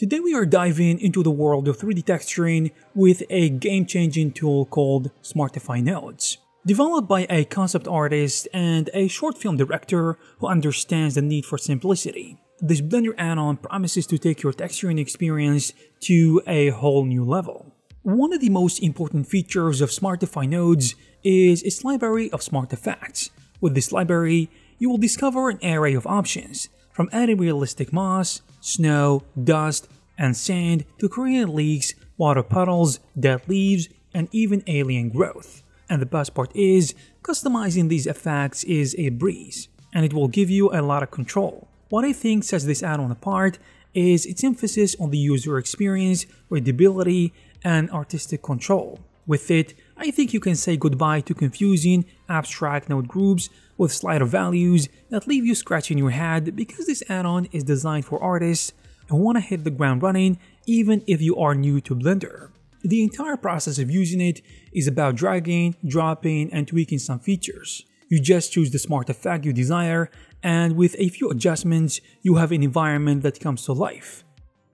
Today we are diving into the world of 3D texturing with a game-changing tool called Smartify Nodes. Developed by a concept artist and a short film director who understands the need for simplicity, this Blender add-on promises to take your texturing experience to a whole new level. One of the most important features of Smartify Nodes is its library of smart effects. With this library, you will discover an array of options, from adding realistic moss, snow, dust, and sand to create leaks, water puddles, dead leaves, and even alien growth. And the best part is, customizing these effects is a breeze, and it will give you a lot of control. What I think sets this add-on apart is its emphasis on the user experience, readability, and artistic control. With it, I think you can say goodbye to confusing, abstract node groups with slider values that leave you scratching your head because this add-on is designed for artists who want to hit the ground running even if you are new to Blender. The entire process of using it is about dragging, dropping, and tweaking some features. You just choose the smart effect you desire, and with a few adjustments, you have an environment that comes to life.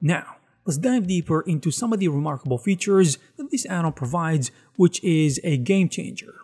Now, let's dive deeper into some of the remarkable features that this add-on provides, which is a game changer.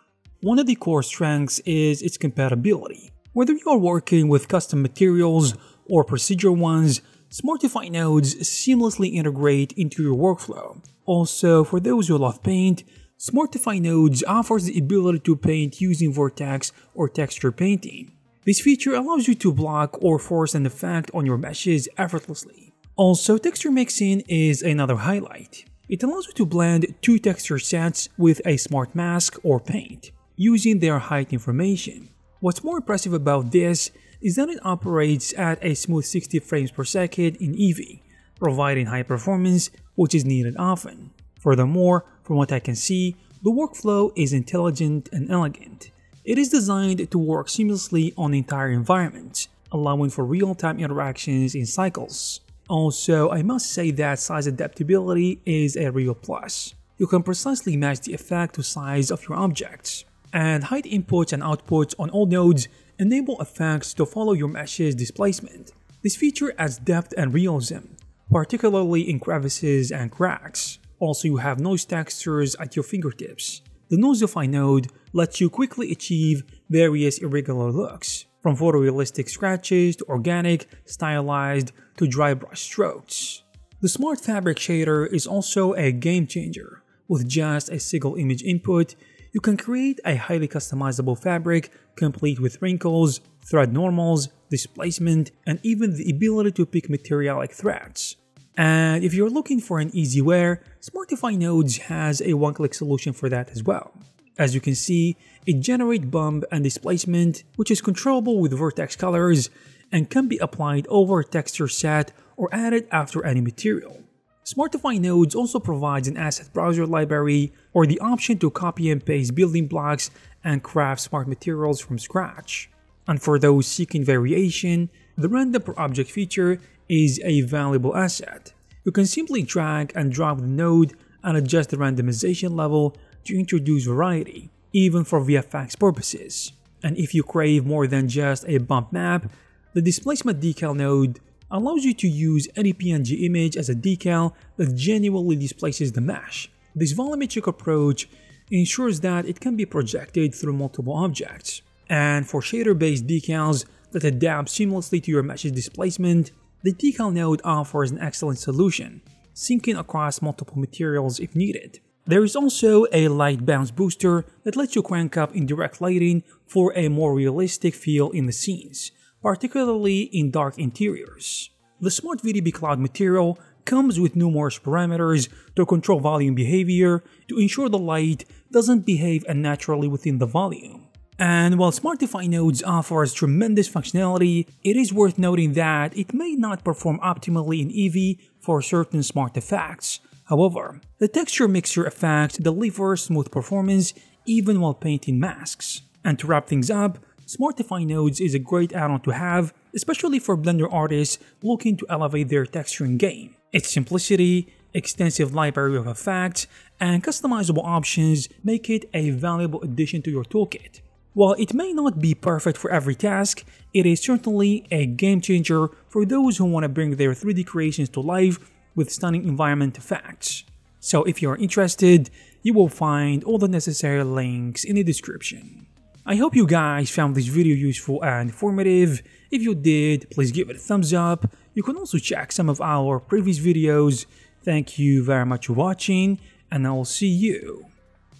One of the core strengths is its compatibility. Whether you are working with custom materials or procedural ones, Smartify nodes seamlessly integrate into your workflow. Also, for those who love paint, Smartify nodes offers the ability to paint using vertex or texture painting. This feature allows you to block or force an effect on your meshes effortlessly. Also, texture mixing is another highlight. It allows you to blend two texture sets with a smart mask or paint, using their height information. What's more impressive about this is that it operates at a smooth 60 frames per second in Eevee, providing high performance which is needed often. Furthermore, from what I can see, the workflow is intelligent and elegant. It is designed to work seamlessly on entire environment, allowing for real-time interactions in cycles. Also, I must say that size adaptability is a real plus. You can precisely match the effect to size of your objects. And height inputs and outputs on all nodes enable effects to follow your mesh's displacement. This feature adds depth and realism, particularly in crevices and cracks. Also, you have noise textures at your fingertips. The Noisify node lets you quickly achieve various irregular looks, from photorealistic scratches to organic, stylized, to dry brush strokes. The Smart Fabric shader is also a game changer. With just a single image input, you can create a highly customizable fabric complete with wrinkles, thread normals, displacement, and even the ability to pick materialic threads. And if you're looking for an edge wear, Smartify Nodes has a one-click solution for that as well. As you can see, it generates bump and displacement, which is controllable with vertex colors and can be applied over a texture set or added after any material. Smartify Nodes also provides an asset browser library or the option to copy and paste building blocks and craft smart materials from scratch. And for those seeking variation, the random per object feature is a valuable asset. You can simply drag and drop the node and adjust the randomization level to introduce variety, even for VFX purposes. And if you crave more than just a bump map, the displacement decal node allows you to use any PNG image as a decal that genuinely displaces the mesh. This volumetric approach ensures that it can be projected through multiple objects. And for shader-based decals that adapt seamlessly to your mesh's displacement, the decal node offers an excellent solution, syncing across multiple materials if needed. There is also a light bounce booster that lets you crank up indirect lighting for a more realistic feel in the scenes, particularly in dark interiors. The Smart VDB Cloud material comes with numerous parameters to control volume behavior to ensure the light doesn't behave unnaturally within the volume. And while Smartify Nodes offers tremendous functionality, it is worth noting that it may not perform optimally in Eevee for certain smart effects. However, the texture mixer effect delivers smooth performance even while painting masks. And to wrap things up, Smartify Nodes is a great add-on to have, especially for Blender artists looking to elevate their texturing game. Its simplicity, extensive library of effects, and customizable options make it a valuable addition to your toolkit. While it may not be perfect for every task, it is certainly a game changer for those who want to bring their 3D creations to life with stunning environment effects. So if you're interested, you will find all the necessary links in the description. I hope you guys found this video useful and informative. If you did, please give it a thumbs up. You can also check some of our previous videos. Thank you very much for watching and I'll see you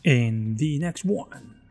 in the next one.